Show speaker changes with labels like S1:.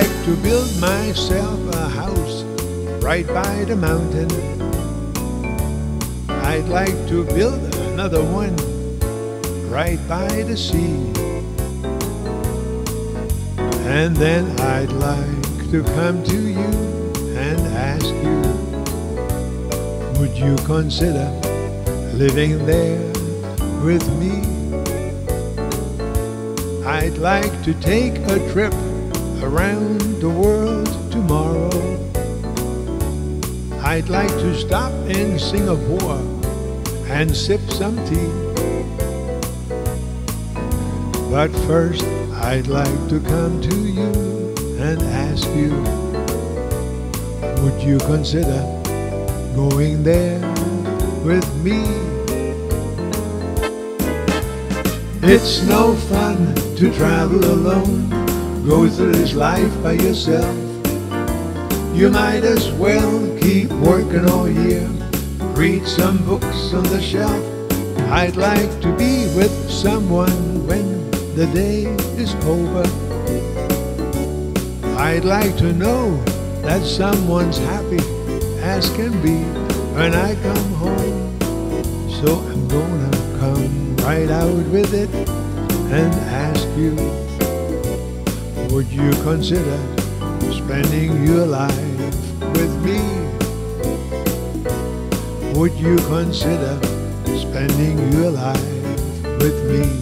S1: to build myself a house right by the mountain. I'd like to build another one right by the sea. And then I'd like to come to you and ask you, would you consider living there with me? I'd like to take a trip around the world tomorrow. I'd like to stop in Singapore and sip some tea. But first, I'd like to come to you and ask you, would you consider going there with me? It's no fun to travel alone, go through this life by yourself. You might as well keep working all year, read some books on the shelf. I'd like to be with someone when the day is over. I'd like to know that someone's happy as can be when I come home. So I'm gonna come right out with it and ask you, would you consider spending your life with me? Would you consider spending your life with me?